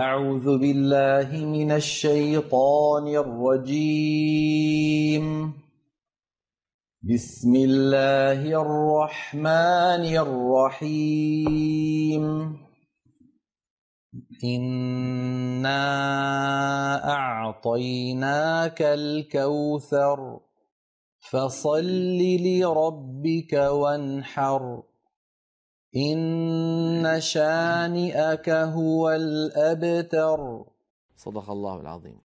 أعوذ بالله من الشيطان الرجيم. بسم الله الرحمن الرحيم. إنا أعطيناك الكوثر. فصل لربك وانحر. شانئك هو الأبتر. صدق الله العظيم.